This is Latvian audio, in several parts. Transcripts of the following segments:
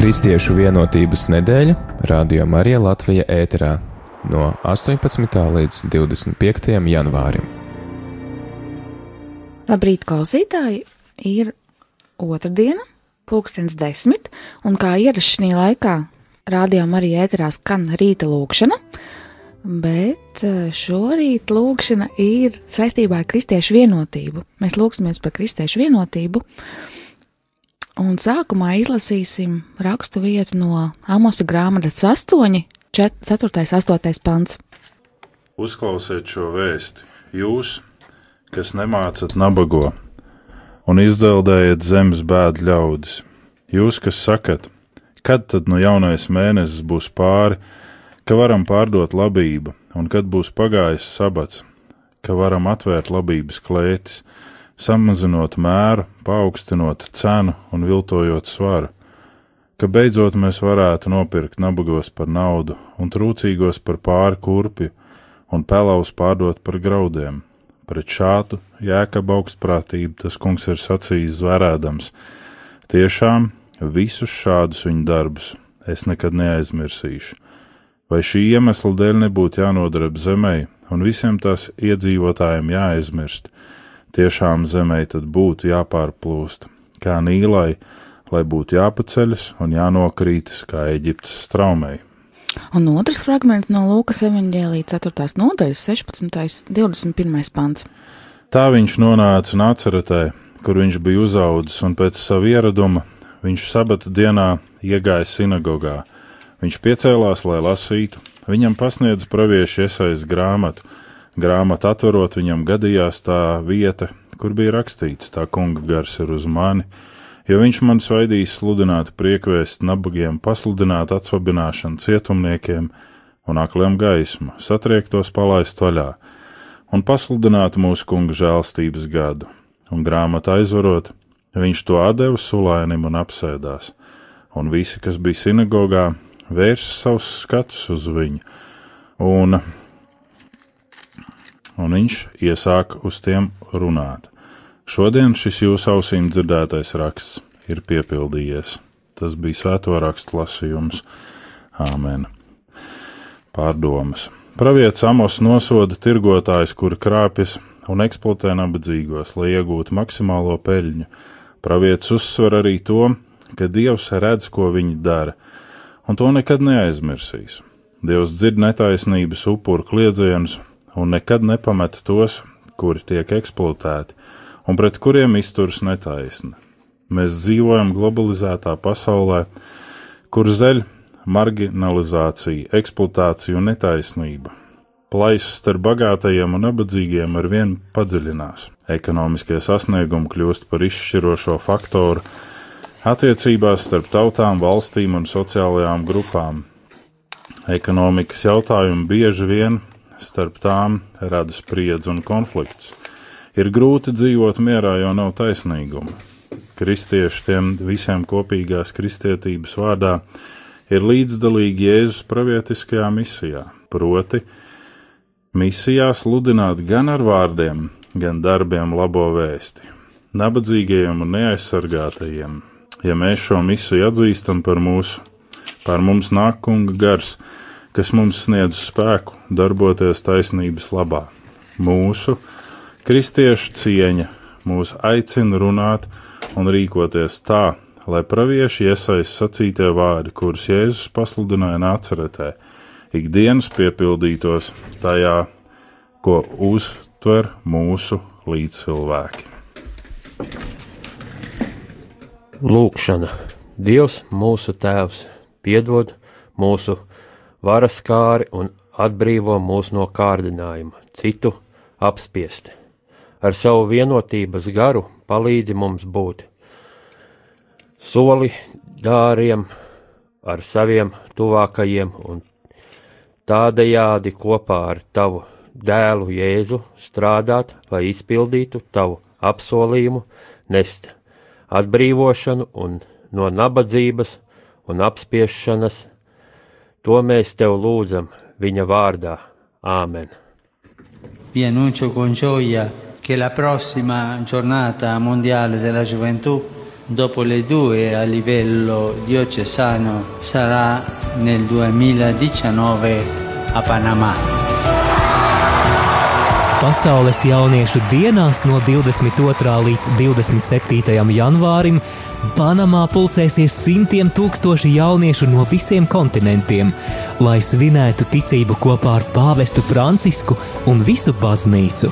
Kristiešu vienotības nedēļa Radio Marija Latvija ēterā no 18. līdz 25. janvārim. Labrīt, klausītāji! Ir otrdiena, pulkstens desmit, un kā ierasts šī laikā Radio Marija ēterā skan rīta lūkšana, bet eh, šorīt lūkšana ir saistībā ar kristiešu vienotību. Mēs lūksimies par kristiešu vienotību, un sākumā izlasīsim rakstu vietu no Amosa grāmatas 8, 4, 8 pants. Uzklausiet šo vēsti, jūs, kas nemācat nabago un izdeldējat zemes bēdu ļaudis. Jūs, kas sakat, kad tad no jaunais mēnesis būs pāri, ka varam pārdot labību, un kad būs pagājis sabats, ka varam atvērt labības klētis, samazinot mēru, paaugstinot cenu un viltojot svaru, ka beidzot mēs varētu nopirkt nabagos par naudu un trūcīgos par pāri kurpju un pelavus pārdot par graudiem Pret šādu jēkabu augstprātību tas kungs ir sacījis zvērēdams. Tiešām visus šādus viņa darbus es nekad neaizmirsīšu. Vai šī iemesla dēļ nebūtu jānodarb zemē un visiem tās iedzīvotājiem jāaizmirst, tiešām zemē tad būtu jāpārplūst, kā nīlai, lai būtu jāpaceļas un jānokrītas kā Eģiptes straumei. Un otrs fragments no Lūkas evanģēlīja 4. nodaļas 16. 21. pants. Tā viņš nonāca Nāceretē, kur viņš bija uzaudzis, un pēc sava ieraduma viņš sabata dienā iegāja sinagogā. Viņš piecēlās, lai lasītu, viņam pasniedz praviešu iesaist grāmatu. Grāmatu atverot, viņam gadījās tā vieta, kur bija rakstīts: Tā kunga gars ir uz mani, jo viņš man svaidīs sludināt priekvēst nabagiem, pasludināt atsvabināšanu cietumniekiem un akliem gaismu, satriektos palaist vaļā, un pasludināt mūsu kunga žēlstības gadu, un grāmatu aizvarot, viņš to atdeva sulainim un apsēdās, un visi, kas bija sinagogā, vērsa savus skatus uz viņu, un, un viņš iesāka uz tiem runāt. Šodien šis jūsu ausīm dzirdētais raksts ir piepildījies. Tas bija svēto rakstu lasījums. Āmen. Pārdomas. Pravietis Amos nosoda tirgotājus, kuri krāpjas un eksploatē nabadzīgos, lai iegūtu maksimālo peļņu. Pravietis uzsver arī to, ka Dievs redz, ko viņi dara, un to nekad neaizmirsīs. Dievs dzird netaisnības upuru kliedzienus un nekad nepameta tos, kuri tiek eksploatēti un pret kuriem izturas netaisni. Mēs dzīvojam globalizētā pasaulē, kur zeļ marginalizācija, eksploatācija un netaisnība. Plaisas starp bagātajiem un nabadzīgiem ar vien padziļinās. Ekonomiskie sasniegumi kļūst par izšķirošo faktoru attiecībās starp tautām, valstīm un sociālajām grupām. Ekonomikas jautājumi bieži vien starp tām rada spriedzi un konflikts. Ir grūti dzīvot mierā, jo nav taisnīguma. Kristieši tiem visiem kopīgās kristietības vārdā ir līdzdalīgi Jēzus pravietiskajā misijā, proti, misijā sludināt gan ar vārdiem, gan darbiem labo vēsti, nabadzīgajiem un neaizsargātajiem. Ja mēs šo misiju atzīstam par mūsu, par mums nāk kunga gars, kas mums sniedz spēku darboties taisnības labā. Mūsu Kristiešu cieņa mūs aicina runāt un rīkoties tā, lai pravieši iesaist sacītie vārdi, kurus Jēzus pasludināja nāceretē, ikdienas piepildītos tajā, ko uztver mūsu līdzcilvēki. Lūkšana. Dievs, mūsu Tēvs, piedod mūsu varas kāri un atbrīvo mūs no kārdinājuma, citu apspiesti ar savu vienotības garu palīdzi mums būt soli dāriem ar saviem tuvākajiem un tādējādi kopā ar tavu dēlu Jēzu strādāt, lai izpildītu tavu apsolījumu, nest atbrīvošanu un no nabadzības un apspiešanas. To mēs tev lūdzam viņa vārdā. Āmen. Vi annuncio con gioia che la prossima giornata mondiale della gioventù dopo le due a livello diocesano sarà nel 2019 a Panamā. Pasaules jauniešu dienās no 22. līdz 27. janvārim Panamā pulcēsies simtiem tūkstoši jauniešu no visiem kontinentiem, lai svinētu ticību kopā ar pāvestu Francisku un visu baznīcu.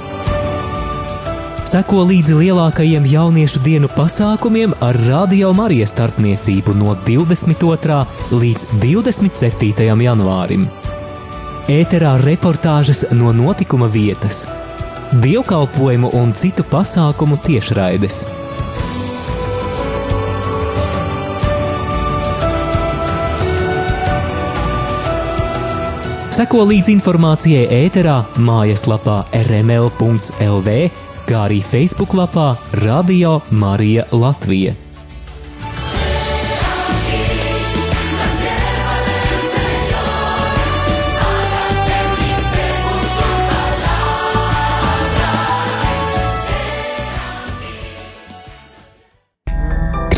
Seko līdzi lielākajiem jauniešu dienu pasākumiem ar Radio Marijas starpniecību no 22. līdz 27. janvārim. Ēterā reportāžas no notikuma vietas, dievkalpojumu un citu pasākumu tiešraides. Seko līdzi informācijai ēterā mājaslapā rml.lv kā arī Facebook lapā Radio Marija Latvija.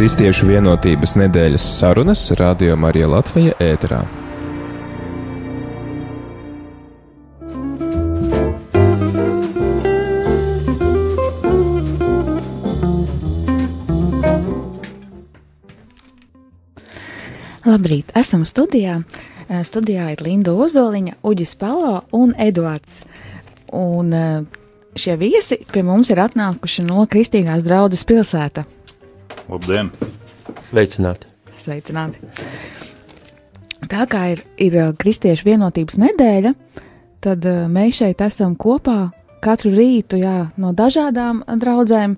Kristiešu vienotības nedēļas sarunas Radio Marija Latvija ēterā. Labrīt, esam studijā. Eh, Studijā ir Linda Ozoliņa, Uģis Palo un Eduards. Un eh, šie viesi pie mums ir atnākuši no Kristīgās draudzes pilsēta. Labdien! Sveicināti! Sveicināti! Tā kā ir, ir eh, Kristiešu vienotības nedēļa, tad eh, mēs šeit esam kopā katru rītu jā, no dažādām draudzēm.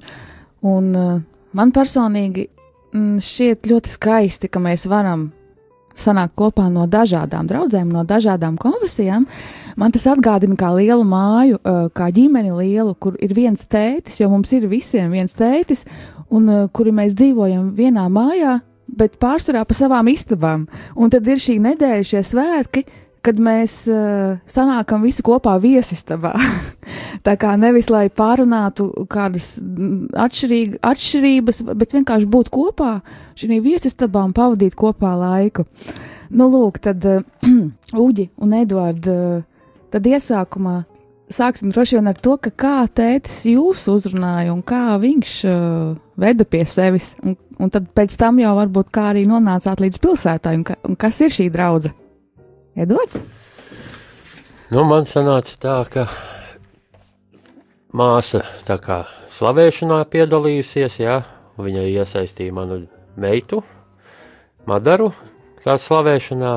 Un eh, man personīgi mm, šķiet ļoti skaisti, ka mēs varam sanākt kopā no dažādām draudzēm, no dažādām konfesijām. Man tas atgādina kā lielu māju, kā ģimeni lielu, kur ir viens tētis, jo mums ir visiem viens tētis, un eh, kuri mēs dzīvojam vienā mājā, bet pārsvarā pa savām istabām. Un tad ir šī nedēļa, šie svētki, kad mēs uh, sanākam visi kopā viesistabā. Tā kā nevis lai pārunātu kādas mm, atšķirīg, atšķirības, bet vienkārši būt kopā šī viesistabā un pavadīt kopā laiku. Nu, lūk, tad uh, Uģi un Eduards, uh, tad iesākumā sāksim droši vien ar to, kā tētis jūs uzrunāja un kā viņš uh, veda pie sevis, un, un tad pēc tam jau varbūt kā arī nonācāt līdz pilsētai, un, ka, un kas ir šī draudzene? Edvards? Nu, man sanāca tā, ka māsa tā kā slavēšanā piedalījusies, jā, viņa iesaistīja manu meitu, Madaru, kā slavēšanā,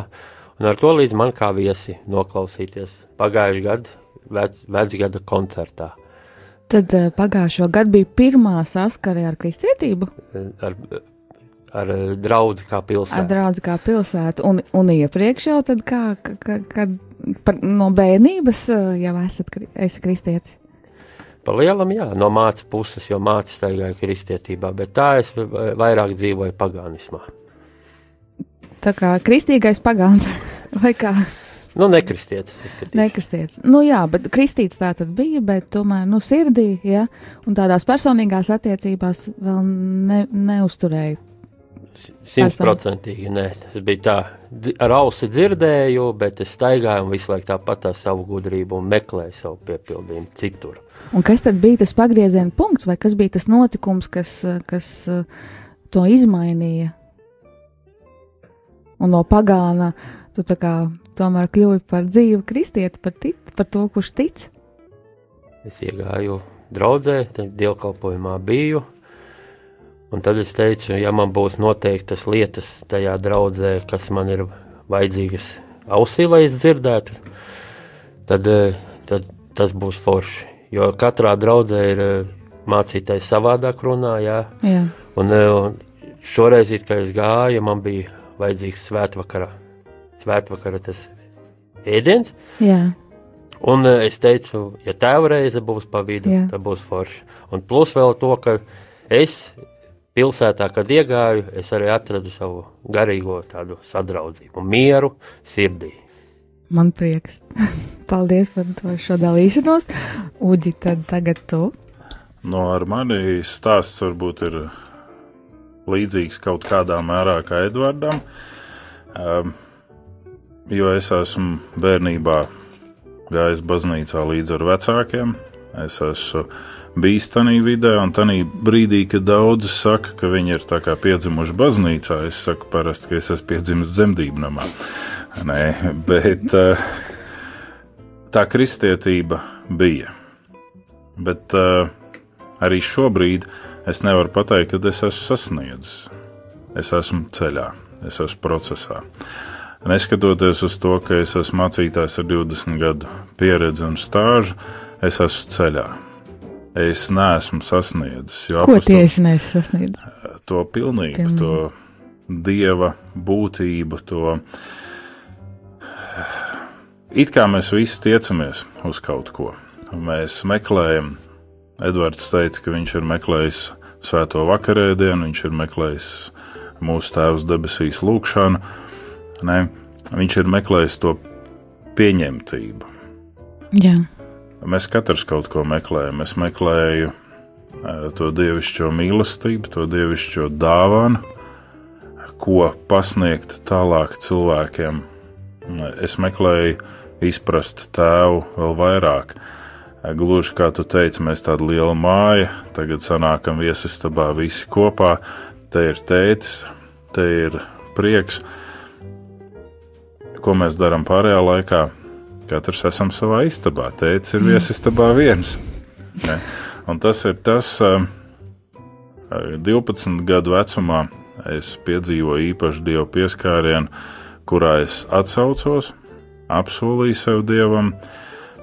un ar to līdz man kā viesi noklausīties pagājušajā gadā vec, vecgada koncertā. Tad uh, pagājušo gadu bija pirmā saskare ar kristietību, Ar, ar draugu kā ar pilsētu. draugu kā pilsētu, un, un iepriekš jau tad kā, ka, kad par, no bērnības uh, jau esat esi kristietis. Pa lielam, jā, no mācības puses, jo mācīs staigāja kristietībā, bet tā es vairāk dzīvoju pagānismā. Tā kā kristīgais pagāns, vai kā Nu, nekristietis. nekristietis. Nu jā, bet kristīts tā tad bija, bet tomēr, nu, sirdī, ja, un tādās personīgās attiecībās vēl ne, neusturēja. Simtprocentīgi nē. Tas bija tā, ar ausi dzirdēju, bet es staigāju un visu laiku tāpat tā savu gudrību un meklēju savu piepildījumu citur. Un kas tad bija tas pagrieziena punkts, vai kas bija tas notikums, kas, kas eh, to izmainīja? Un no pagāna tu tā kā tomēr kļuvi par dzīvu kristieti, par, tic, par to, kurš tic. Es iegāju draudzē, dievkalpojumā biju. Un tad es teicu, ja man būs noteiktas lietas tajā draudzē, kas man ir vajadzīgas ausī, lai es dzirdētu, tad, eh, tad tas būs forši. Jo katrā draudzē ir eh, mācītājs savādāk runā, jā. Jā, Un, eh, un šoreiz, kā es gāju, man bija vajadzīgs svētvakara, svētvakara tas ēdiens. jā. Un eh, es teicu, ja tēva reize būs pa vidu, Jā. tad būs forši. Un plus vēl to, ka es pilsētā, kad iegāju, es arī atradu savu garīgo tādu sadraudzību, mieru sirdī. man prieks. Paldies par to šo dalīšanos. Uģi, tad tagad tu. No ar mani stāsts varbūt ir līdzīgs kaut kādā mērā kā Edvardam, um, jo es esmu bērnībā gājis baznīcā līdz ar vecākiem. Es esmu bijis tajā vidē, un tajā brīdī, kad daudzi saka, ka viņi ir piedzimuši baznīcā, es saku parasti, ka es esmu piedzimis dzemdību namā. Nē, bet uh, tā kristietība bija. Bet uh, arī šobrīd es nevaru pateikt, ka es esmu sasniedzis. Es esmu ceļā, es esmu procesā. Neskatoties uz to, ka es esmu mācītājs ar 20 gadu pieredzi un stāžu, es esmu ceļā. Es neesmu sasniedzis. Ko apostol, tieši neesmu sasniedzis? To pilnību, pilnību, to dieva būtību, to it kā mēs visi tiecamies uz kaut ko. Mēs meklējam, Edvards teica, ka viņš ir meklējis svēto vakarēdienu, viņš ir meklējis mūsu Tēvs debesīs lūgšanu, ne, viņš ir meklējis to pieņemtību. Jā. Mēs katrs kaut ko meklējam. Es meklēju to dievišķo mīlestību, to dievišķo dāvanu, ko pasniegt tālāk cilvēkiem. Es meklēju izprast tēvu vēl vairāk. Gluži kā tu teici, mēs tāda liela māja, tagad sanākam viesistabā visi kopā. Te ir tētis, te ir prieks. Ko mēs darām pārējā laikā? Katrs esam savā istabā. Tētis ir viesistabā viens. Ne? Un tas ir tas, 12 gadu vecumā es piedzīvoju īpašu dievu pieskārienu, kurā es atsaucos, apsolīju sev dievam,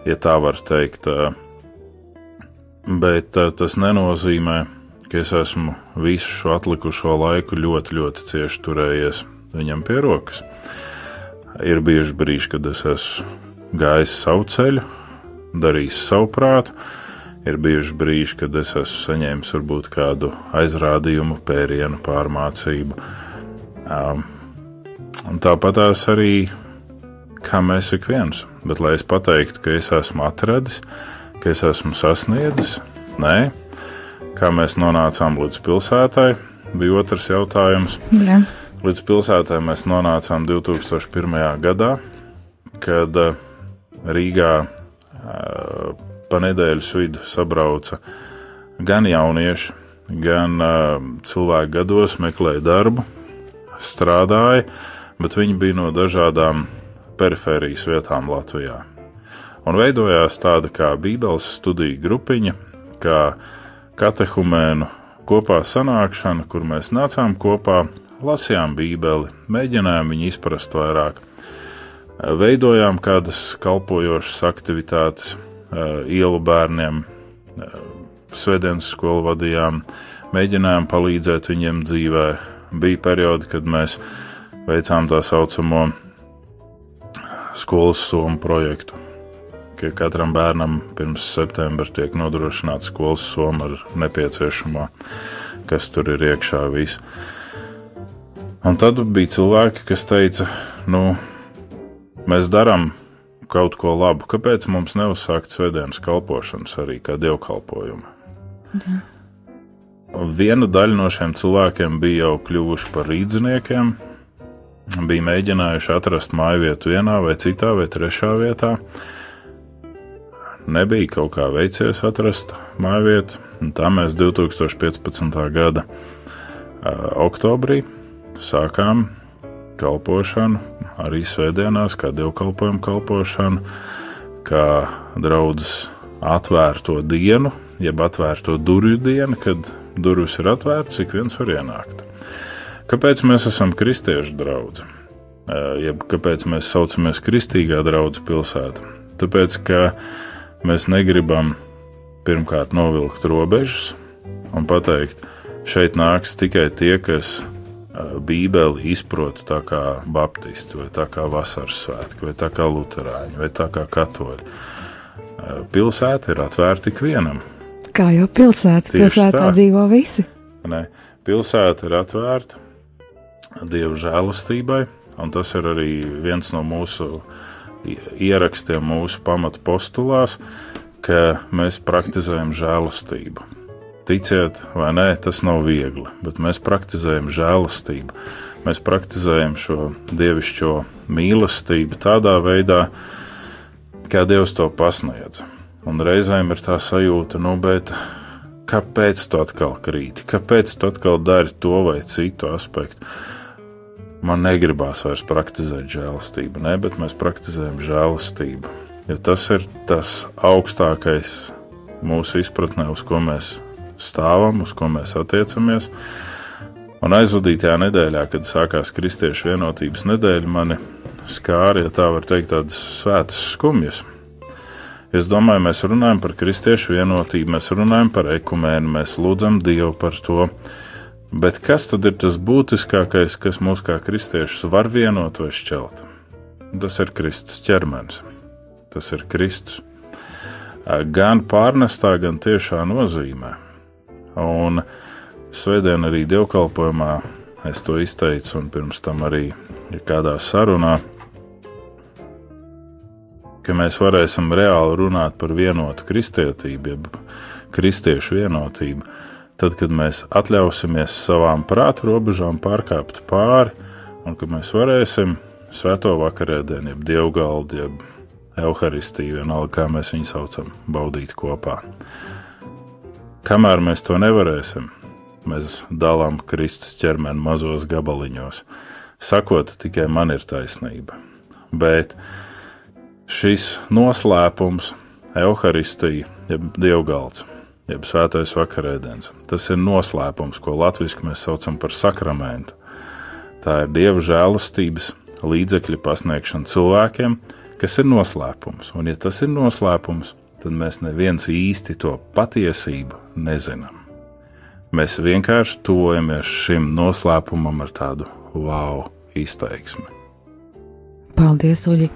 ja tā var teikt. Bet tas nenozīmē, ka es esmu visu šo atlikušo laiku ļoti, ļoti cieši turējies viņam pie rokas. Ir bieži brīži, kad es esmu gājis savu ceļu, darījis savu prātu. Ir bijuši brīži, kad es esmu saņēmis varbūt kādu aizrādījumu, pērienu, pārmācību. Um, tāpat tās arī, kā mēs ik viens. Bet, lai es pateiktu, ka es esmu atradis, ka es esmu sasniedzis, nē, kā mēs nonācām līdz pilsētai, bija otrs jautājums. Jā. Līdz pilsētai mēs nonācām 2001. gadā, kad uh, Rīgā pa nedēļas vidu sabrauca gan jaunieši, gan cilvēki gados meklēja darbu, strādāja, bet viņi bija no dažādām perifērijas vietām Latvijā. Un veidojās tāda kā Bībeles studiju grupiņa, kā katehumēnu kopā sanākšana, kur mēs nācām kopā, lasījām Bībeli, mēģinājām viņu izprast vairāk veidojām kādas kalpojošas aktivitātes ielu bērniem, svētdienas skolu vadījām, mēģinājām palīdzēt viņiem dzīvē. Bija periodi, kad mēs veicām tā saucamo skolas somu projektu, ka katram bērnam pirms septembra tiek nodrošināts skolas soma ar nepieciešamo, kas tur ir iekšā. Viss. Un tad bija cilvēki, kas teica, nu, mēs darām kaut ko labu, kāpēc mums neuzsākt svētdienas kalpošanas arī kā dievkalpojumu? Jā. Viena daļa no šiem cilvēkiem bija jau kļuvuši par rīdziniekiem, bija mēģinājuši atrast māju vietu vienā vai citā vai trešā vietā. Nebija kaut kā veicies atrast māju vietu, un tā mēs 2015. gada uh, oktobrī sākām kalpošanu, arī svētdienās, kā dievkalpojumu kalpošanu, kā draudzes atvērto dienu, jeb atvērto durvju dienu, kad durvis ir atvērtas, ik viens var ienākt. Kāpēc mēs esam kristiešu draugi? Jeb kāpēc mēs saucamies Kristīgā draudzes pilsēta? Tāpēc, ka mēs negribam pirmkārt novilkt robežas un pateikt, šeit nāks tikai tie, kas Bībeli izprot tā kā baptisti, vai tā kā vasaras svētki, vai tā kā luterāņi, vai tā kā katoļi. Pilsēta ir atvērta ikvienam. Kā jau pilsēta, Tieši pilsētā tā. dzīvo visi. Ne, pilsēta ir atvērta Dieva žēlastībai, un tas ir arī viens no mūsu ierakstiem, mūsu pamatu postulās, ka mēs praktizējam žēlastību. Ticiet vai nē, tas nav viegli, bet mēs praktizējam žēlastību. Mēs praktizējam šo dievišķo mīlestību tādā veidā, kā Dievs to pasniedz. Un reizēm ir tā sajūta, nu, bet kāpēc tu atkal krīti, kāpēc tu atkal dari to vai citu aspektu? Man negribās vairs praktizēt žēlastību, ne, bet mēs praktizējam žēlastību, jo tas ir tas augstākais mūsu izpratnē, uz ko mēs stāvam, uz ko mēs attiecamies. Un aizvadītajā nedēļā, kad sākās Kristiešu vienotības nedēļa, mani skāra, ja tā var teikt, tādas svētas skumjas. Es domāju, mēs runājam par kristiešu vienotību, mēs runājam par ekumēnu, mēs lūdzam Dievu par to. Bet kas tad ir tas būtiskākais, kas mūs kā kristiešus var vienot vai šķelt? Tas ir Kristus ķermenis. Tas ir Kristus. Gan pārnestā, gan tiešā nozīmē. Un svētdien arī dievkalpojumā es to izteicu, un pirms tam arī kādā sarunā, ka mēs varēsim reāli runāt par vienotu kristietību, jeb kristiešu vienotību, tad, kad mēs atļausimies savām prātu robežām pārkāpt pāri, un ka mēs varēsim svēto vakarēdienu, jeb dievgaldu, jeb evaharistiju, vienalga kā mēs viņu saucam, baudīt kopā. Kamēr mēs to nevarēsim, mēs dalām Kristus ķermeni mazos gabaliņos, sakot, tikai man ir taisnība. Bet šis noslēpums, evaharistija, jeb dievgalds, jeb svētais vakarēdiens, tas ir noslēpums, ko latviešu mēs saucam par sakramentu. Tā ir dieva žēlastības līdzekļu pasniegšana cilvēkiem, kas ir noslēpums. Un, ja tas ir noslēpums, tad mēs neviens īsti to patiesību nezinām. Mēs vienkārši tuvojamies šim noslēpumam ar tādu wow izteiksmi. Paldies, Uģi!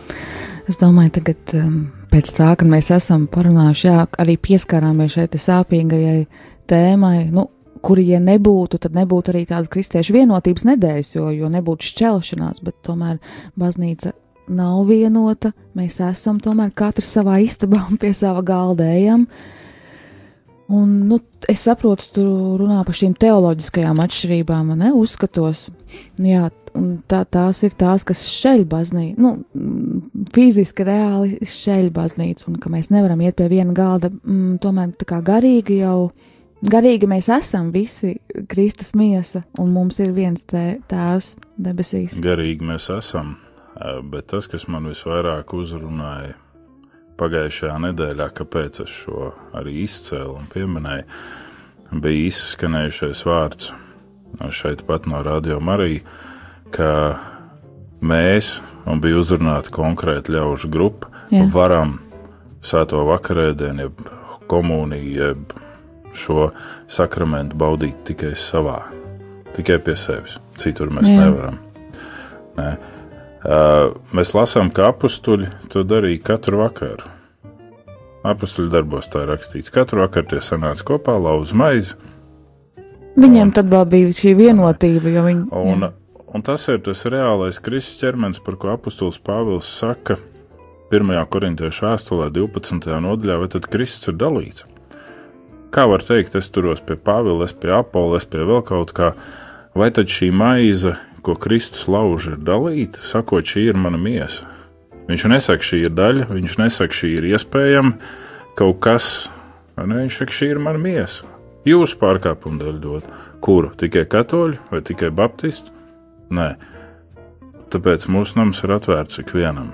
Es domāju, tagad um, pēc tā, kad mēs esam parunājuši, jā, arī pieskārāmies šeit sāpīgajai tēmai, nu, kuri, ja nebūtu, tad nebūtu arī tādas kristiešu vienotības nedēļas, jo, jo nebūtu šķelšanās, bet tomēr baznīca nav vienota. Mēs esam tomēr katrs savā istabā un pie sava galda ejam. Un, nu, es saprotu, tu runā par šīm teoloģiskajām atšķirībām, ne uzskatos. Jā, tā, tās ir tās, kas šeļ baznīcu, nu, fiziski reāli šeļ baznīcu, un ka mēs nevaram iet pie viena galda, mm, tomēr tā kā garīgi jau, garīgi mēs esam visi Kristus miesa, un mums ir viens tē, tēvs debesīs. Garīgi mēs esam, bet tas, kas man visvairāk uzrunāja pagājušajā nedēļā, kāpēc es šo arī izcēlu un pieminēju, bija izskanējušais vārds šeit pat no Radio Marija, ka mēs, un bija uzrunāta konkrēta ļaužu grupa, Jā. varam svēto vakarēdienu, jeb komuniju, jeb šo sakramentu baudīt tikai savā, tikai pie sevis. Citur mēs Jā. nevaram. Ne? Mēs lasām, ka apstuļi to darīja katru vakaru. Apstuļu darbos tā ir rakstīts. Katru vakaru tie sanāca kopā, lauza maizi. Viņiem un, tad vēl bija šī vienotība. Viņi, un, jā. un tas ir tas reālais Kristus ķermenis, par ko apustulis Pāvils saka 1. korintiešu vēstulē, 12. nodaļā, vai tad Kristus ir dalīts. Kā var teikt, es turos pie Pāvila, es pie Apola, es pie vēl kaut kā, vai tad šī maize ko Kristus lauž ir dalīta, sakot, šī ir mana miesa. Viņš nesaka, šī ir daļa, viņš nesaka, šī ir iespējama kaut kas, ne, viņš saka, šī ir mana miesa. Jūsu pārkāpumu dēļ dot, kuru tikai katoļu vai tikai baptistu? Nē, tāpēc mūsu nams ir atvērts ikvienam.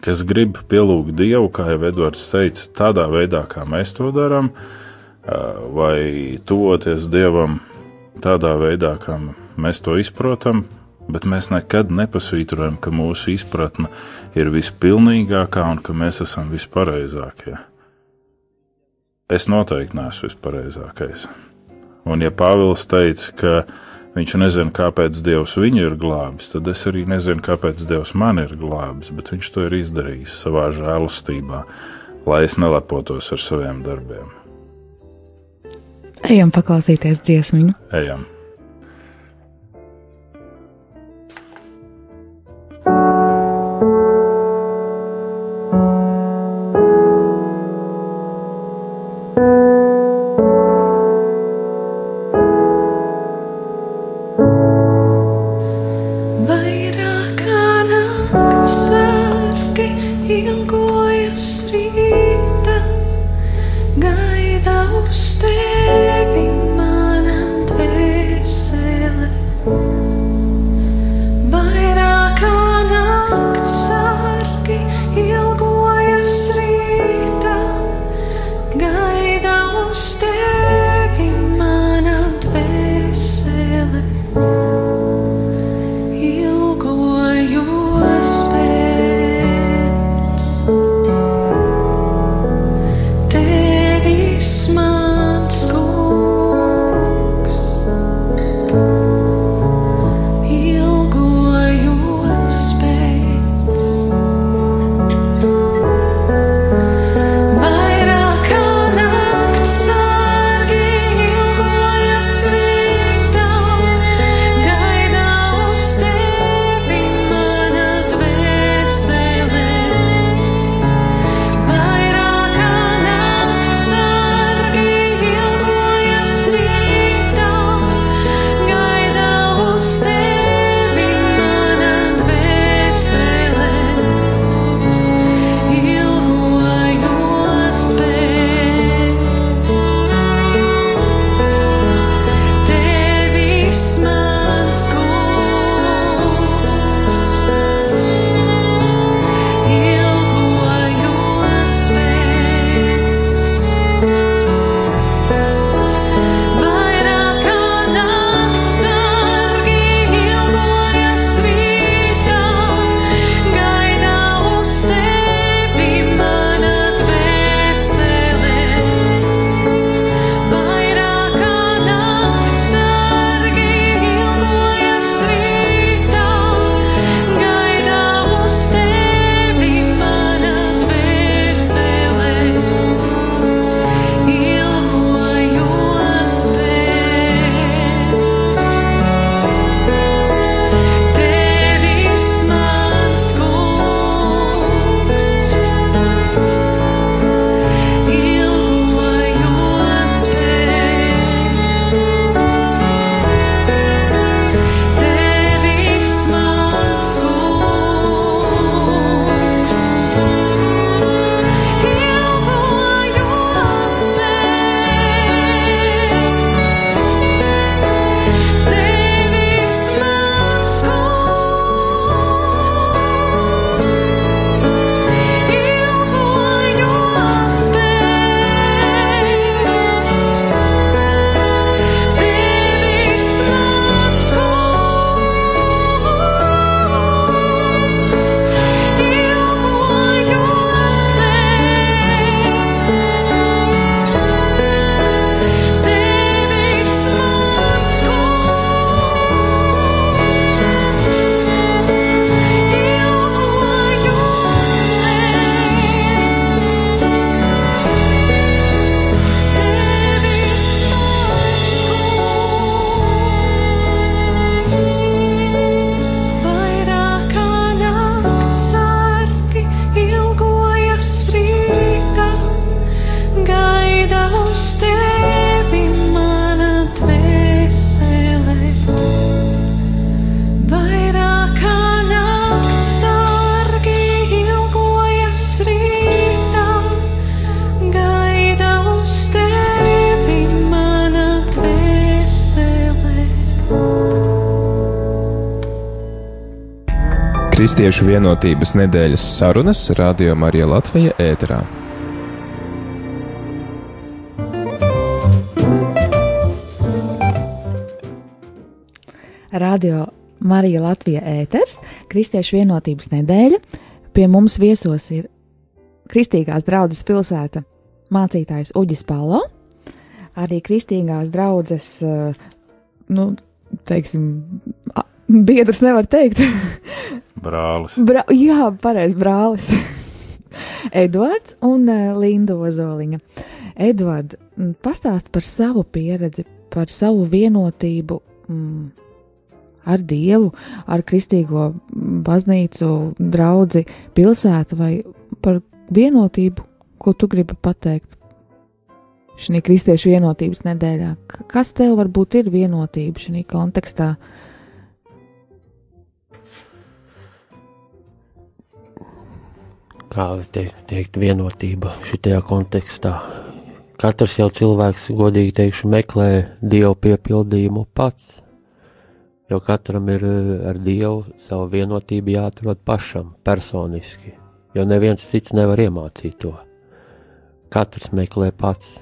Kas grib pielūgt Dievu, kā jau Edvards teica, tādā veidā, kā mēs to darām, vai tuvoties Dievam tādā veidā, kā mēs to izprotam, bet mēs nekad nepasvītrojam, ka mūsu izpratne ir vispilnīgākā un ka mēs esam vispareizākie. Es noteikti neesmu vispareizākais. Un, ja Pāvils teica, ka viņš nezina, kāpēc Dievs viņu ir glābis, tad es arī nezinu, kāpēc Dievs man ir glābis, bet viņš to ir izdarījis savā žēlastībā, lai es nelepotos ar saviem darbiem. Ejam paklausīties dziesmu. Ejam! Kristiešu vienotības nedēļas sarunas Radio Marija Latvija ēterā. Radio Marija Latvija ēters, Kristiešu vienotības nedēļa. Pie mums viesos ir Kristīgās draudzes pilsēta mācītājs Uģis Palo, arī Kristīgās draudzes, nu, teiksim, biedrs nevar teikt. Brālis. Bra jā, pareizi, brālis. Edvards un uh, Linda Ozoliņa. Edvards, pastāst par savu pieredzi, par savu vienotību mm, ar Dievu, ar Kristīgo baznīcu, draugu, pilsētu vai par vienotību, ko tu gribi pateikt šī kristiešu vienotības nedēļā. Kas tev varbūt ir vienotība šajā kontekstā? Kā teikt, teikt vienotība šajā kontekstā? Katrs jau cilvēks, godīgi teikšu, meklē dievu piepildījumu pats. Jo katram ir eh, ar dievu savu vienotību jāatrod pašam, personiski. Jo neviens cits nevar iemācīt to. Katrs meklē pats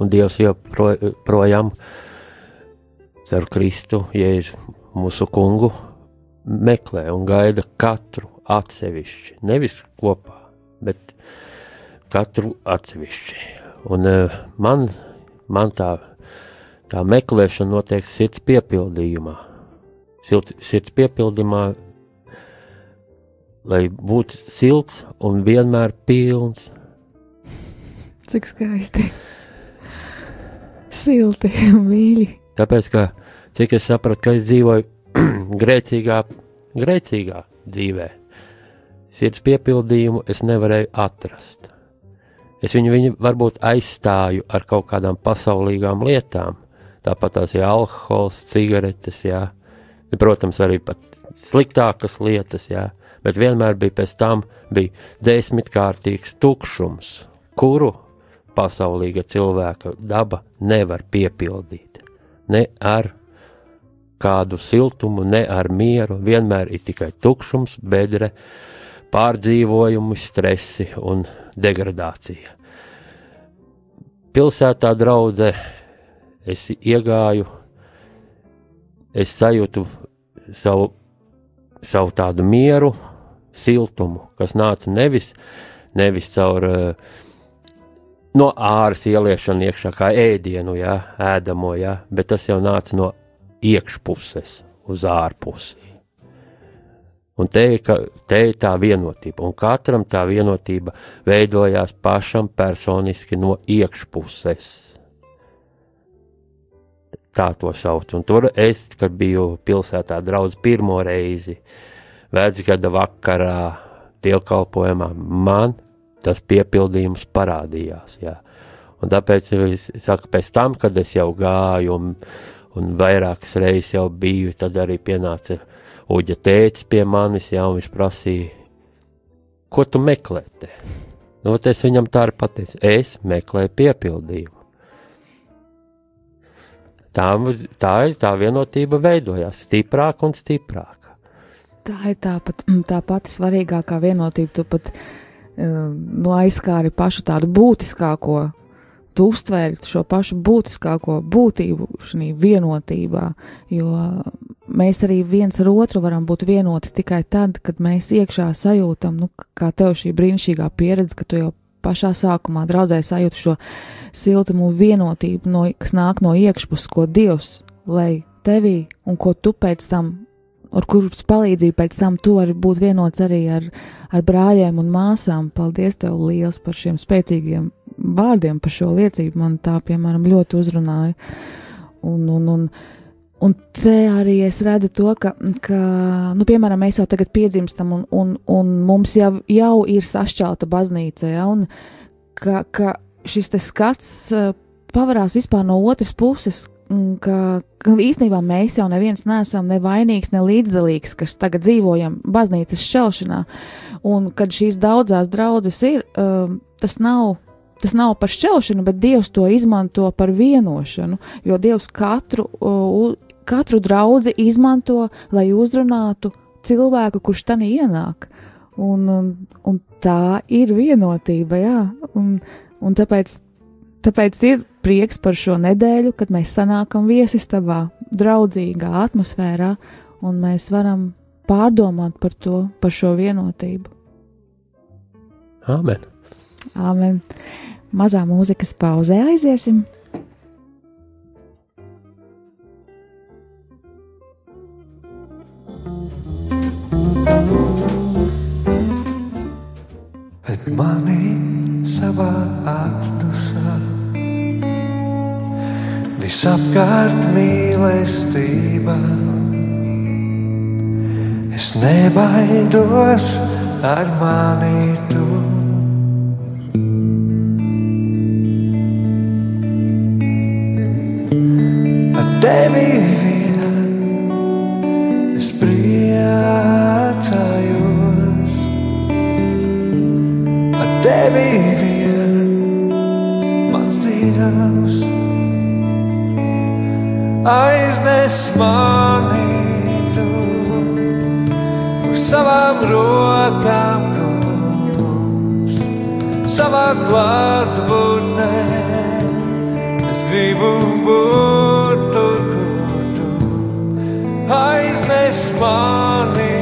un Dievs joprojām ar Kristu, Jēzu, mūsu kungu, meklē un gaida katru atsevišķi. Nevis kopā, bet katru atsevišķi. Un uh, man, man tā, tā meklēšana notiek sirds piepildījumā. Sirds, sirds piepildījumā, lai būtu silts un vienmēr pilns. Cik skaisti! silti un mīļi. Tāpēc, ka cik es sapratu, ka es dzīvoju grēcīgā, grēcīgā dzīvē, sirds piepildījumu es nevarēju atrast. Es viņu, viņu varbūt aizstāju ar kaut kādām pasaulīgām lietām, tāpat tās ir alkohols, cigaretes, jā. protams, arī sliktākas lietas, jā. bet vienmēr bija pēc tam bija desmitkārtīgs tukšums, kuru pasaulīga cilvēka daba nevar piepildīt. Ne ar kādu siltumu, ne ar mieru, vienmēr ir tikai tukšums, bedre, pārdzīvojumi, stresi un degradācija. Pilsētā draudzē es iegāju, es sajūtu savu, savu tādu mieru, siltumu, kas nāca nevis, nevis caur uh, no āras ieliešana iekšā kā ēdienu, jā, ēdamo, jā, bet tas jau nāca no iekšpuses uz ārpusi. Un te ir, ka, te ir tā vienotība, un katram tā vienotība veidojās pašam personiski no iekšpuses. Tā to sauc. Un tur es, kad biju pilsētā draudz pirmo reizi, vecgada vakarā, dievkalpojumā, man tas piepildījums parādījās. Jā. Un tāpēc es saku, pēc tam, kad es jau gāju un, un vairākas reizes jau biju, tad arī pienāca Uģa tēcis pie manis, jā, un viņš prasīja, ko tu meklē te? Nu, es viņam tā arī pateicu, es meklēju piepildījumu. Tā, tā tā vienotība veidojās stiprāk un stiprāk. Tā ir tā, pat, tā pati svarīgākā vienotība. Tu pat uh, nu, aizskāri pašu tādu būtiskāko, tu uztvēri šo pašu būtiskāko būtību šajā vienotībā, jo mēs arī viens ar otru varam būt vienoti tikai tad, kad mēs iekšā sajūtam, nu, kā tev šī brīnišķīgā pieredze, ka tu jau pašā sākumā draudzē sajūti šo siltumu vienotību, no, kas nāk no iekšpuses, ko Dievs lai tevī un ko tu pēc tam ar kuras palīdzību pēc tam tu vari būt vienots arī ar, ar brāļiem un māsām. Paldies tev liels par šiem spēcīgiem vārdiem, par šo liecību. Man tā, piemēram, ļoti uzrunāja. Un, un, un, un te arī es redzu to, ka, ka nu, piemēram, mēs jau tagad piedzimstam, un, un, un mums jau, jau ir sašķelta baznīca, ja, un ka, ka šis skats uh, pavarās vispār no otras puses, ka, ka īstenībā mēs jau neviens neesam ne vainīgs, ne līdzdalīgs, kas tagad dzīvojam baznīcas šķelšanā. Un kad šīs daudzās draudzes ir, um, tas nav. Tas nav par šķelšanu, bet Dievs to izmanto par vienošanu, jo Dievs katru, uh, katru draugu izmanto, lai uzrunātu cilvēku, kurš tā ienāk. Un, un, un tā ir vienotība, jā. Un, un tāpēc, tāpēc ir prieks par šo nedēļu, kad mēs sanākam viesistabā, draudzīgā atmosfērā, un mēs varam pārdomāt par to, par šo vienotību. Āmen! Āmen! Mazā mūzikas pauzē aiziesim! Visapkārt mīlestība. Es nebaidos ar mani tu. Ar tevi aiznes mani tu uz savām rokām kungs, savā klātbūtnē. Es gribu būt tur, kur tu aiznes mani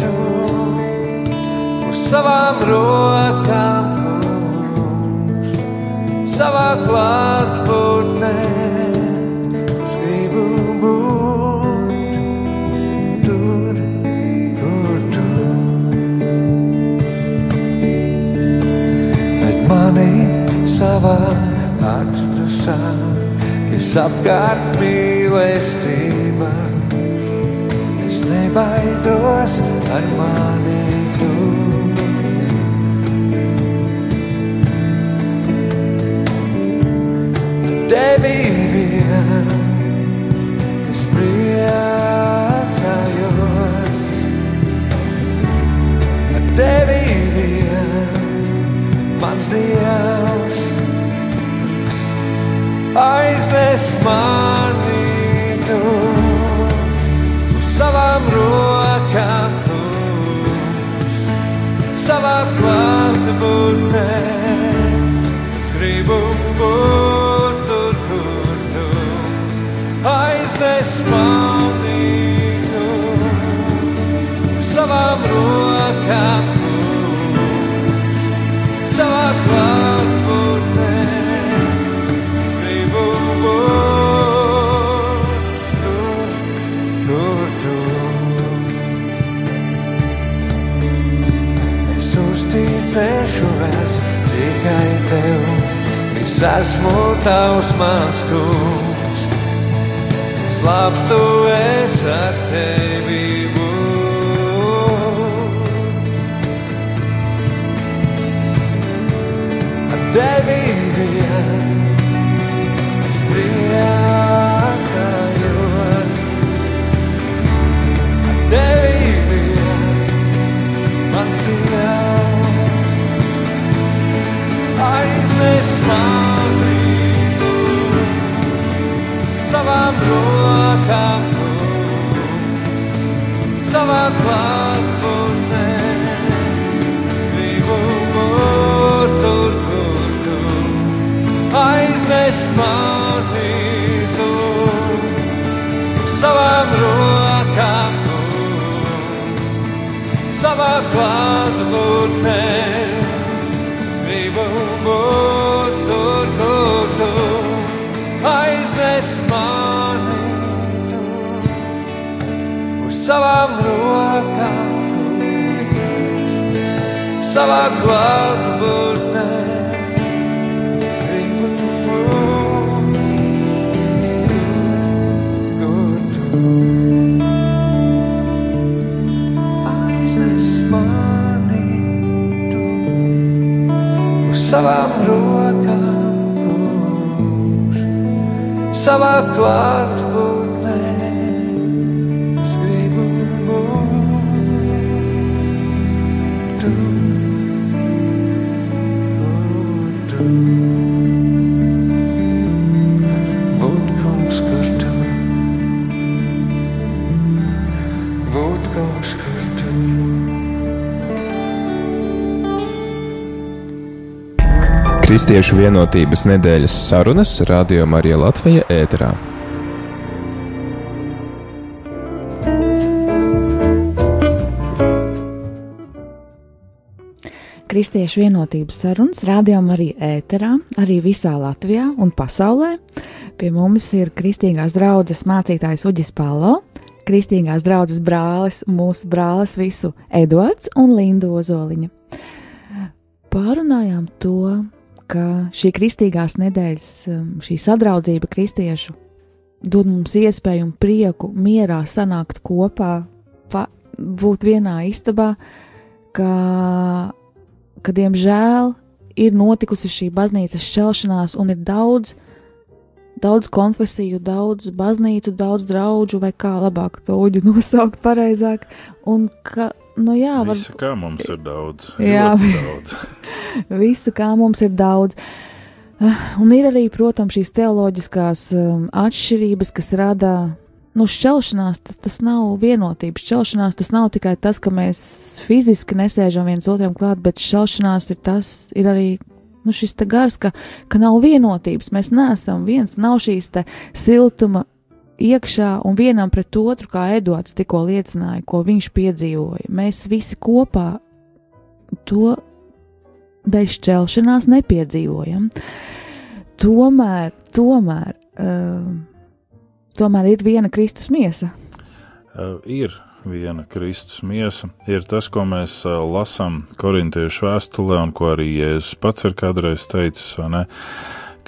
tu uz savām rokām kungs, savā klātbūtnē. Savā atdusā, es apkārt mīlestība. Es nebaidos ar mani tu. Tevi vien es priecājos. Tevi vien mans dievs aiznes mani tu savām rokām kungs, savā klātbūtnē. Es gribu būt tur, kur tu aiznes mani tu savām rokām uzticēšos tikai tev, es esmu tavs mans kungs. Slāpst tu es ar tevi tevi vien es priecājos. Tevi vien mans dievs Kristiešu vienotības nedēļas sarunas Radio Marija Latvija ēterā. Kristiešu vienotības sarunas rādījām arī ēterā, arī visā Latvijā un pasaulē. Pie mums ir Kristīgās draudzes mācītājs Uģis Palo, Kristīgās draudzes brālis, mūsu brālis visu Eduards un Linda Ozoliņa. Pārunājām to, ka šī kristīgās nedēļas, um, šī sadraudzība kristiešu dod mums iespēju un prieku mierā sanākt kopā, pa, būt vienā istabā, ka ka, diemžēl, ir notikusi šī baznīcas šķelšanās, un ir daudz, daudz konfesiju, daudz baznīcu, daudz draugu, vai kā labāk to uģu nosaukt pareizāk. Un ka, nu jā, var... Visa, kā mums ir daudz. Jā, daudz. Visa, kā mums ir daudz. Un ir arī, protams, šīs teoloģiskās um, atšķirības, kas rada nu, šķelšanās tas, tas nav vienotība. Šķelšanās tas nav tikai tas, ka mēs fiziski nesēžam viens otram klāt, bet šķelšanās ir tas, ir arī nu, šis gars, ka, ka nav vienotības. Mēs neesam viens, nav šīs siltuma iekšā un vienam pret otru, kā Edvards tikko liecināja, ko viņš piedzīvoja. Mēs visi kopā to bez šķelšanās nepiedzīvojam. Tomēr, tomēr. Uh, tomēr ir viena Kristus miesa. Uh, ir viena Kristus miesa, ir tas, ko mēs uh, lasām korintiešu vēstulē, un ko arī Jēzus pats ir kādreiz teicis, ne,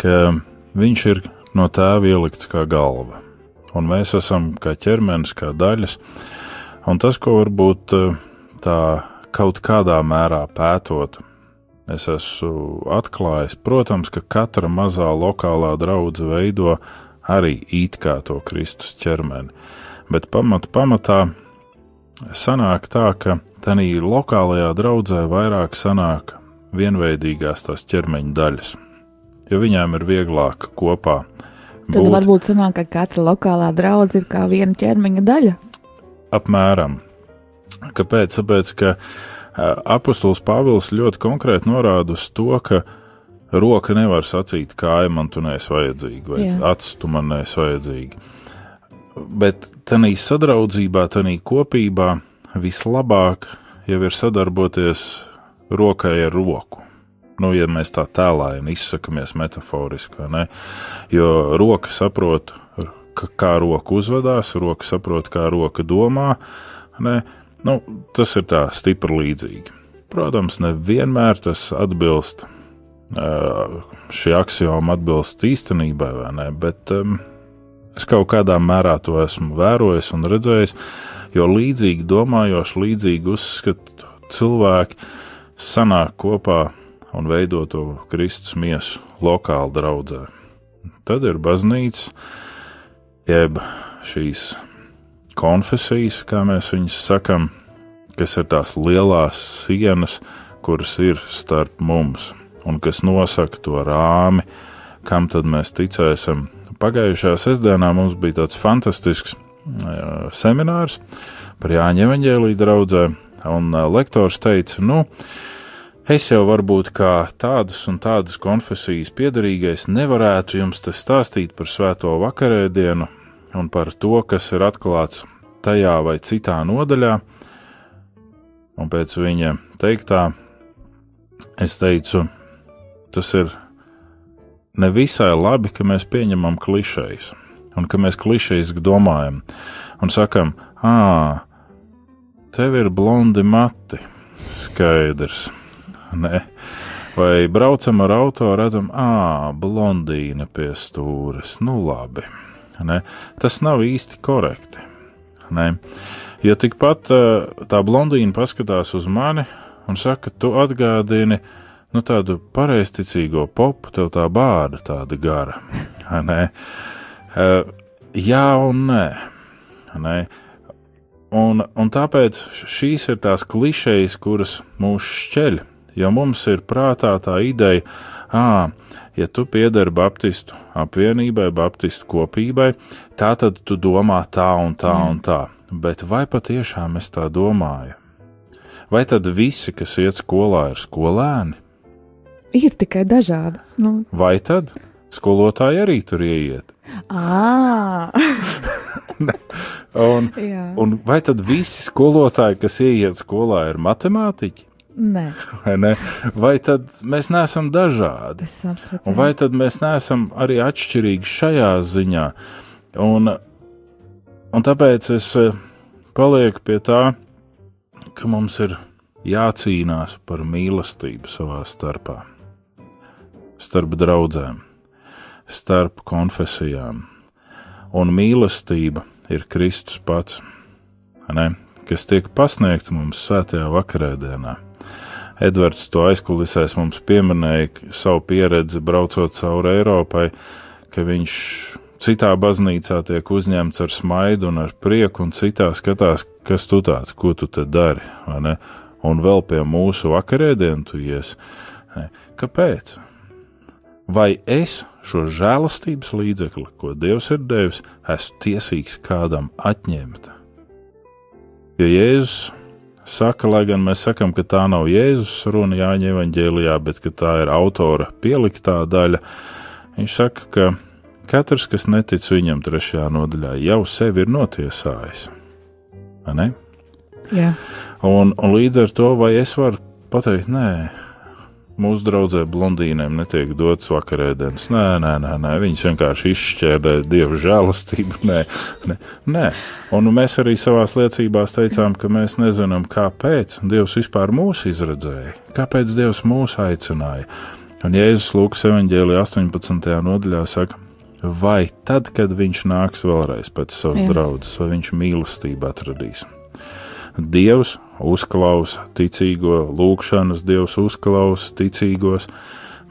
ka viņš ir no tēva ielikts kā galva, un mēs esam kā ķermenis, kā daļas, un tas, ko varbūt uh, tā kaut kādā mērā pētot, es esmu atklājis, protams, ka katra mazā lokālā draudzene veido arī it kā to Kristus ķermeni. Bet pamat, pamatā sanāk tā, ka tādā lokālajā draudzē vairāk sanāk vienveidīgās tās ķermeņa daļas, jo viņām ir vieglāk kopā. Tad būt. varbūt sanāk, ka katra lokālā draudzene ir kā viena ķermeņa daļa. Apmēram. Kāpēc? Tāpēc, ka apustulis Pāvils ļoti konkrēti norāda uz to, ka Roka nevar sacīt, kāja man tu neesi vajadzīga, vai acis tu man neesi vajadzīga. Bet tādā sadraudzībā, tādā kopībā vislabāk jau ir sadarboties rokai ar roku. Nu, ja mēs tā tēlājam, izsakamies metaforiski, ne? jo roka saprot, kā roka uzvedās, roka saprot, kā roka domā. Ne? Nu, tas ir tā stipri līdzīgi. Protams, nevienmēr tas atbilst šī axioma atbilst īstenībai, vai ne? Bet um, es kaut kādā mērā to esmu vērojis un redzējis, jo līdzīgi domājoši, līdzīgi uzskatu cilvēki sanāk kopā un veido to Kristus miesu lokāli draudzē. Tad ir baznīca, jeb šīs konfesijas, kā mēs viņus sakam, kas ir tās lielās sienas, kuras ir starp mums un kas nosaka to rāmi, kam tad mēs ticēsim. Pagājušajā sestdienā mums bija tāds fantastisks uh, seminārs par Jāņa evaņģēlīju draudzē, un uh, lektors teica, nu, es jau varbūt kā tādas un tādas konfesijas piedarīgais nevarētu jums te stāstīt par svēto vakarēdienu un par to, kas ir atklāts tajā vai citā nodaļā, un pēc viņa teiktā es teicu, tas ir nevisai labi, ka mēs pieņemam klišejas, un ka mēs klišejas domājam un sakam, ah, tev ir blondi mati, skaidrs. Nē. Vai braucam ar auto, redzam, ah, blondīna pie stūres, nu labi. Ne? Tas nav īsti korekti. Ne? Ja tikpat tā blondīna paskatās uz mani un saka, tu atgādini, nu, tādu pareizticīgo popu, tev tā bāda tāda gara. Uh, jā un nē. nē. Un, un tāpēc šīs ir tās klišejas, kuras mūs šķeļ. Jo mums ir prātā tā ideja, ah, ja tu piederi Baptistu apvienībai, Baptistu kopībai, tā tad tu domā tā un tā un tā. bet vai patiešām es tā domāju? Vai tad visi, kas iet skolā, ir skolēni? Ir tikai dažādi. Nu, Vai tad skolotāji arī tur ieiet? à, Un, jā, un vai tad visi skolotāji, kas ieiet skolā, ir matemātiķi? Nē, Vai, ne? vai tad mēs neesam dažādi? vai tad mēs neesam arī atšķirīgi šajā ziņā? Un, un tāpēc es eh, palieku pie tā, ka mums ir jācīnās par mīlestību savā starpā, starp draugiem, starp konfesijām. Un mīlestība ir Kristus pats, ne? kas tiek pasniegta mums svētajā vakarēdienā. Edvards to aizkulisēs mums pieminēja savu pieredzi braucot cauri Eiropai, ka viņš citā baznīcā tiek uzņemts ar smaidu un ar prieku, un citā skatās, kas tu tāds, ko tu te dari, vai ne? Un vēl pie mūsu vakarēdienu tu ies. Kāpēc? Vai es šo žēlastības līdzekli, ko Dievs ir devis, esmu tiesīgs kādam atņemt? Jo Jēzus saka, lai gan mēs sakām, ka tā nav Jēzus runa Jāņa evanģēlijā, bet ka tā ir autora pieliktā daļa, viņš saka, ka katrs, kas netic viņam trešajā nodaļā, jau sevi ir notiesājis. Un, un līdz ar to, vai es varu pateikt, nē, mūsu draudzē blondīnēm netiek dots vakarēdienas. Nē, nē, nē, nē, viņas vienkārši izšķērdē dievu žēlastību. Nē, nē, nē. Un mēs arī savā liecībās teicām, ka mēs nezinām, kāpēc Dievs vispār mūs izredzēja, kāpēc Dievs mūs aicināja. Un Jēzus Lūkas evanģēlijā 18. nodaļā saka, vai tad, kad viņš nāks vēlreiz pēc savas Jā. draudzes, vai viņš mīlestību atradīs. Dievs uzklausa ticīgo, lūgšanas Dievs uzklausa ticīgos,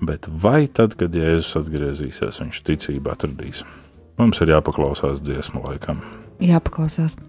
bet vai tad, kad Jēzus atgriezīsies, viņš ticību atradīs? Mums ir jāpaklausās dziesmu laikam. jāpaklausās.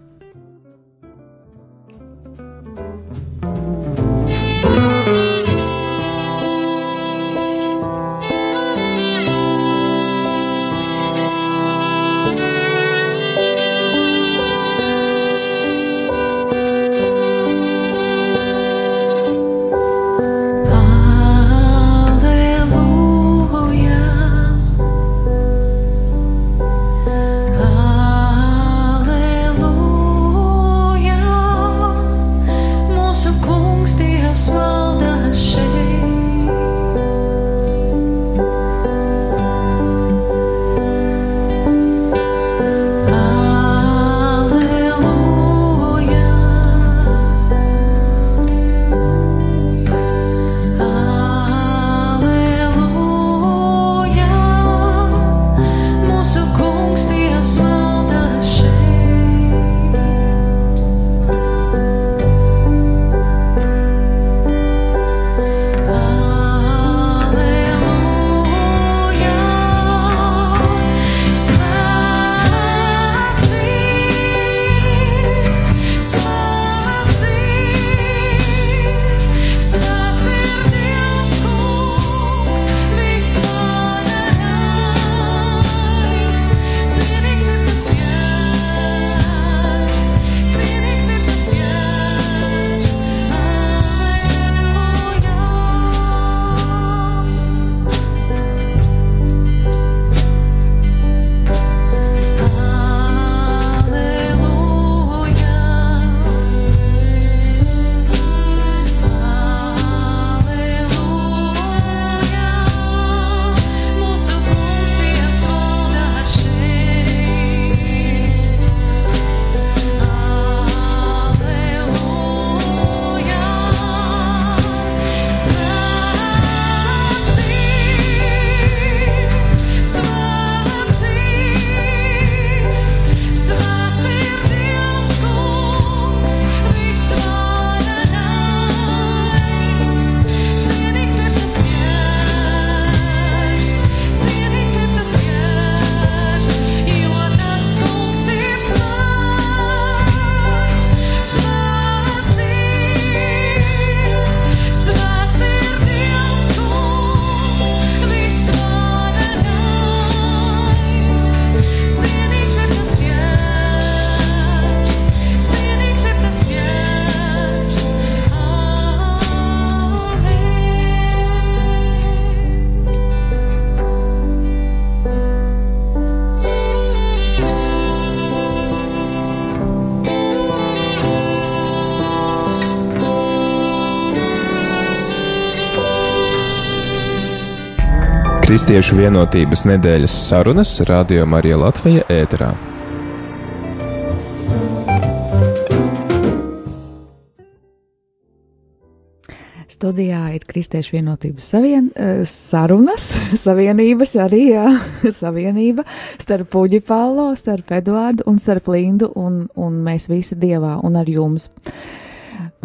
Kristiešu vienotības nedēļas sarunas Radio Marija Latvija ēterā. Studijā ir Kristiešu vienotības savien, eh, sarunas, savienības arī, jā, savienība starp Puģi Pālo, starp Eduārdu un starp Lindu un, un mēs visi Dievā un ar jums.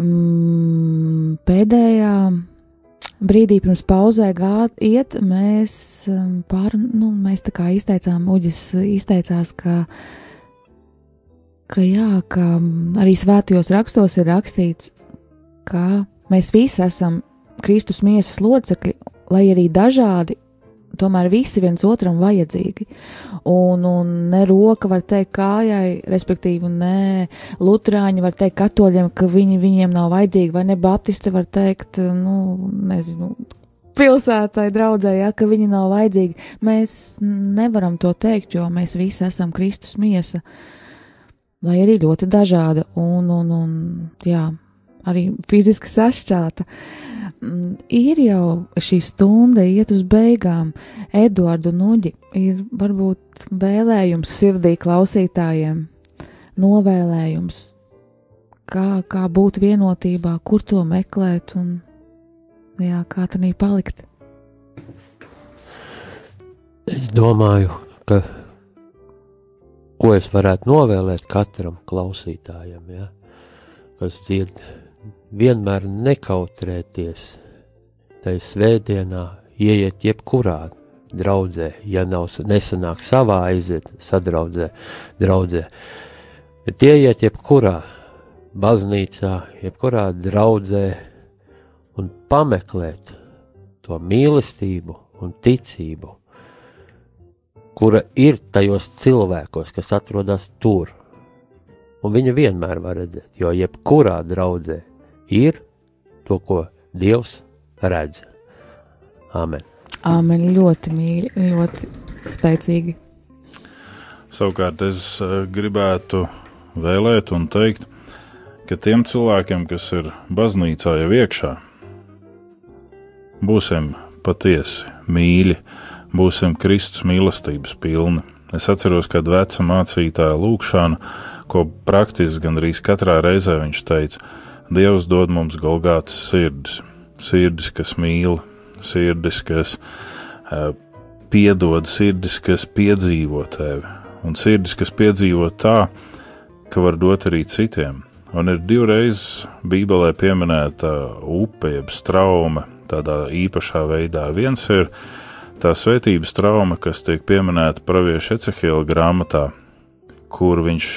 Mm, pēdējā brīdī pirms pauzē gāt iet, mēs um, pār, nu, mēs tā kā izteicām, Uģis izteicās, ka, ka jā, ka arī svētajos rakstos ir rakstīts, ka mēs visi esam Kristus miesas locekļi, lai arī dažādi, tomēr visi viens otram vajadzīgi. Un, un ne roka var teikt kājai, respektīvi, ne lutrāņi var teikt katoļiem, ka viņi viņiem nav vajadzīgi, vai ne baptisti var teikt, nu, nezinu, pilsētai draudzē, ja, ka viņi nav vajadzīgi. Mēs nevaram to teikt, jo mēs visi esam Kristus miesa, lai arī ļoti dažāda un, un, un jā, arī fiziski sašķelta. Mm, Ir jau šī stunda, iet uz beigām. Eduardu Nuģi ir varbūt vēlējums sirdī klausītājiem, novēlējums, kā, kā būt vienotībā, kur to meklēt un jā, kā tā palikt. Es domāju, ka ko es varētu novēlēt katram klausītājam, ja, kas dzird, vienmēr nekautrēties tajā svētdienā, ieiet jebkurā draudzē, ja nav nesanāk savā aiziet sadraudzē, draudzē, bet ieiet jebkurā baznīcā, jebkurā draudzē un pameklēt to mīlestību un ticību, kura ir tajos cilvēkos, kas atrodas tur. Un viņa vienmēr var redzēt, jo jebkurā draudzē ir to, ko Dievs redz. Āmen. Āmen ļoti mīļi, ļoti spēcīgi. Savukārt es eh, gribētu vēlēt un teikt, ka tiem cilvēkiem, kas ir baznīcā jau iekšā, būsim patiesi mīļi, būsim Kristus mīlestības pilni. Es atceros, kad veca mācītāja lūgšanu, ko praktiski gandrīz katrā reizē viņš teica, Dievs dod mums golgātas sirdis, sirdis, kas mīl, sirdis, kas uh, piedod, sirdis, kas piedzīvo tevi, un sirdis, kas piedzīvo tā, ka var dot arī citiem. Un ir divreiz Bībelē pieminēta upe, jeb strauma, tādā īpašā veidā. Viens ir tā svētības trauma, kas tiek pieminēta pravieša Ecehila grāmatā, kur viņš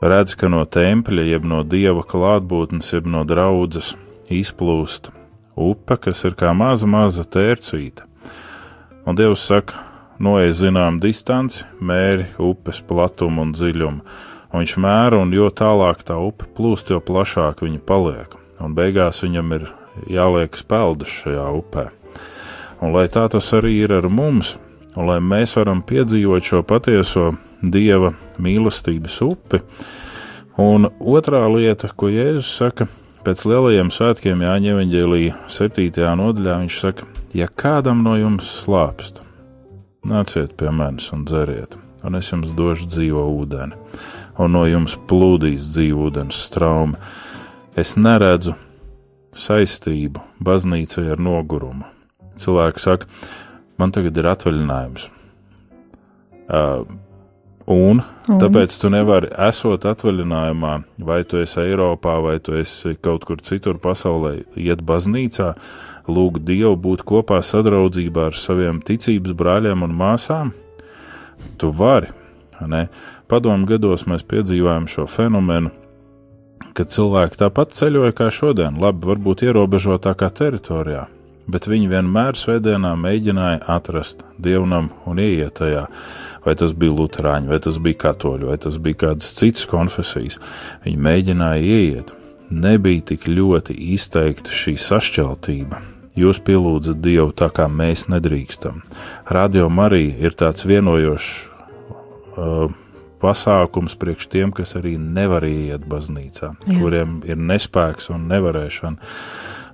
redz, ka no tempļa, jeb no dieva klātbūtnes, jeb no draudzes izplūst upe, kas ir kā maza, maza tērcīta. Un Dievs saka, noiet zinām distanci, mēri upes platumu un dziļumu. Un viņš mēra, un jo tālāk tā upe plūst, jo plašāk viņa paliek. Un beigās viņam ir jāliek peldus šajā upē. Un lai tā tas arī ir ar mums, un lai mēs varam piedzīvot šo patieso dieva mīlestības upi. Un otrā lieta, ko Jēzus saka, pēc lielajiem svētkiem Jāņa Evanģēlīja 7. nodaļā, viņš saka, ja kādam no jums slāpst, nāciet pie manis un dzeriet, un es jums došu dzīvo ūdeni, un no jums plūdīs dzīvo ūdens straumi. Es neredzu saistību baznīcai ar nogurumu. Cilvēki saka, man tagad ir atvaļinājums. Uh, Un, un tāpēc tu nevari, esot atvaļinājumā, vai tu esi Eiropā, vai tu esi kaut kur citur pasaulē, iet baznīcā, lūgt Dievu būt kopā sadraudzībā ar saviem ticības brāļiem un māsām. Tu vari. Ne? Padomu gados mēs piedzīvājam šo fenomenu, kad cilvēki tāpat ceļoja kā šodien, labi, varbūt ierobežotākā teritorijā, bet viņi vienmēr svētdienā mēģināja atrast dievnam un ieiet tajā. Vai tas bija Lutāņi, vai tas bija Katoļi, vai tas bija kādas citas konfesijas. Viņi mēģināja ieiet. Nebija tik ļoti izteikta šī sašķeltība. Jūs pielūdzat Dievu tā, kā mēs nedrīkstam. Radio Marija ir tāds vienojošs uh, pasākums priekš tiem, kas arī nevar iet baznīcā, Jā. kuriem ir nespēks un nevarēšana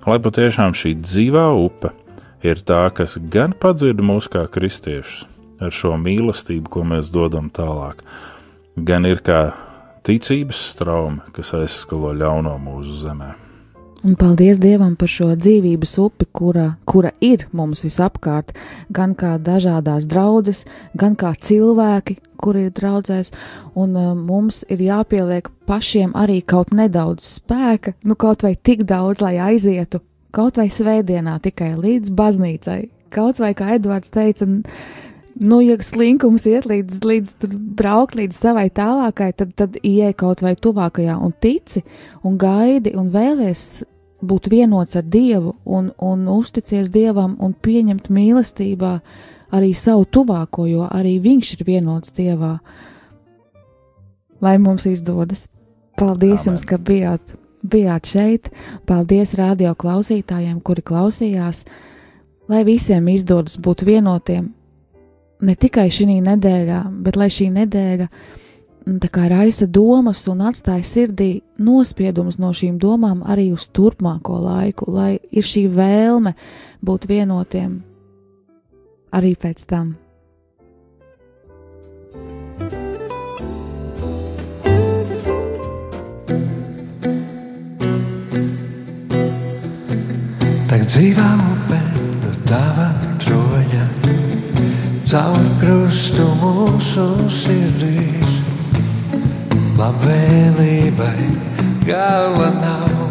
lai patiešām šī dzīvā upe ir tā, kas gan padzird mūs kā kristiešus ar šo mīlestību, ko mēs dodam tālāk, gan ir kā ticības straumi, kas aizskalo ļauno mūsu zemē. Un paldies Dievam par šo dzīvības upi, kura, kura ir mums visapkārt, gan kā dažādās draudzes, gan kā cilvēki, kuri ir draudzēs, un uh, mums ir jāpieliek pašiem arī kaut nedaudz spēka, nu kaut vai tik daudz, lai aizietu, kaut vai svētdienā tikai līdz baznīcai, kaut vai, kā Edvards teica, nu, ja slinkums iet līdz, līdz braukt līdz savai tālākai, tad, tad ieej kaut vai tuvākajā un tici un gaidi un vēlies būt vienots ar Dievu un, un uzticies Dievam un pieņemt mīlestībā arī savu tuvāko, jo arī viņš ir vienots Dievā. Lai mums izdodas. Paldies Amen. jums, ka bijāt, bijāt šeit. Paldies radio klausītājiem, kuri klausījās. Lai visiem izdodas būt vienotiem ne tikai šī nedēļā, bet lai šī nedēļa mm, raisa domas un atstāja sirdī nospiedumus no šīm domām arī uz turpmāko laiku, lai ir šī vēlme būt vienotiem arī pēc tam. Tagad dzīvā upē no tava troņa caur krustu mūsu sirdīs. Labvēlībai gala nav.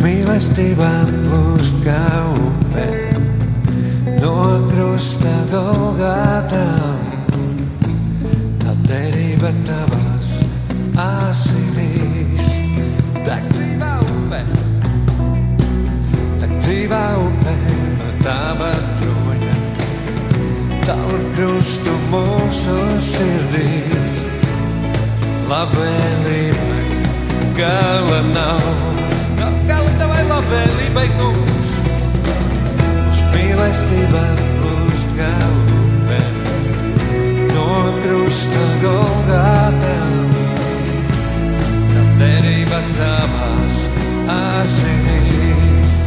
Plūst mīlestībām, plūst kā upe no krusta golgātām. Tā derība tavās asinīs. Tak dzīvā upe! dzīvā upē, no tava troņa. Caur krustu mūsu sirdīs, labvēlībai gala nav. Nav labvēlībai, kungs, uz mīlestībām plūst kā upē, no krusta golgātā. Tā derība tavās asinīs.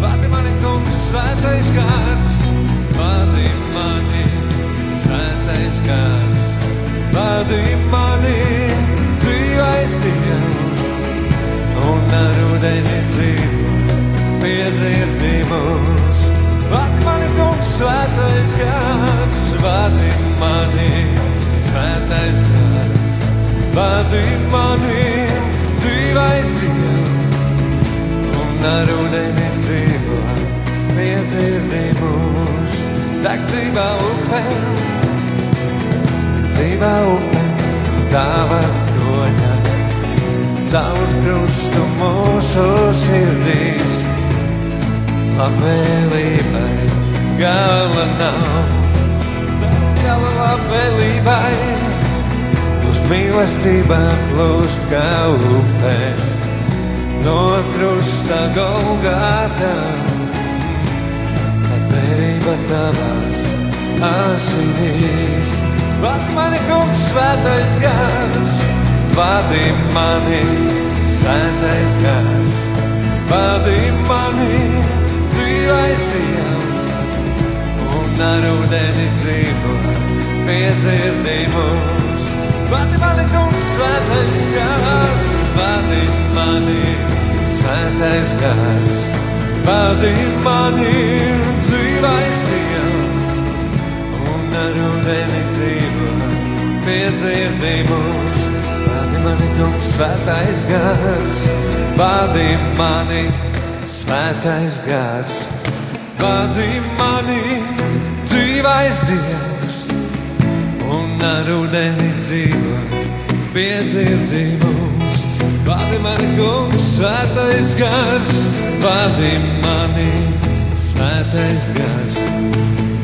Vadi mani, kungs, svētais gars, vadi mani, svētais gars, vadi mani, dzīvais Dievs, un ar ūdeni dzīvo, piedzirdi mūs. Vadi mani, kungs, svētais gars, vadi mani, svētais gars, vadi mani, dzīvais Dievs. Ar ūdeni dzīvo, piedzirdi mūs, tak dzīvā upē, dzīvā upē, tava kroņa, caur krustu mūsu sirdīs, labvēlībai gala nav, gala labvēlībai, uz mīlestībām plūst kā upē no krusta Golgātā. Labērība tavās asinīs, vad mani kungs svētais gars, vadi mani svētais gars, vadi mani dzīvais Dievs, un ar ūdeni dzīvo, piedzirdi mūs. Vadi mani kungs svētais gars, vadi mani svētais gars, vadi mani dzīvais Dievs, un ar ūdeni dzīvo, piedzirdi mūs. Vadi mani, kungs, svētais gars, vadi mani, svētais gars, vadi mani dzīvais Dievs, un ar ūdeni dzīvo, piedzirdi mūs. Vadi mani, kungs, svētais gars, vadi mani, svētais gars,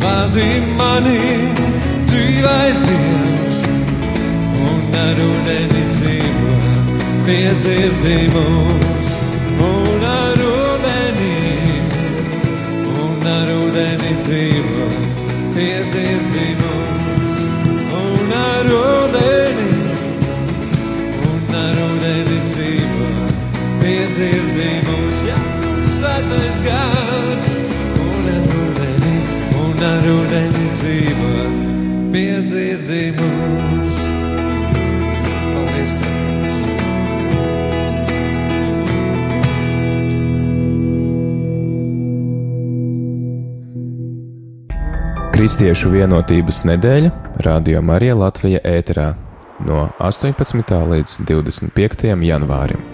vadi mani, dzīvais Dievs, un ar ūdeni dzīvo, piedzirdi mūs, un dzīvo, piedzirdi mums un ar ūdeni, un ar ūdeni dzīvo, piedzirdi mums, ja mums svētais gads, un ar ūdeni, un ar ūdeni dzīvo, piedzirdi mums. Kristiešu vienotības nedēļa Radio Marija Latvija ēterā no 18. līdz 25. janvārim.